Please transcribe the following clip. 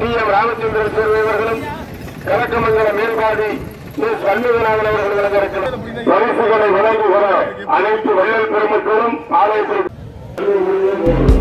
P T M Ramachandran Servai அவர்களும் கலக்கமங்கல Melpadi S Shanmuganathan அவர்கள் வழங்க பரிசுகளை வழங்குகிற அனைத்து வள்ளல் பெருமக்களும் ஆலயத்தில்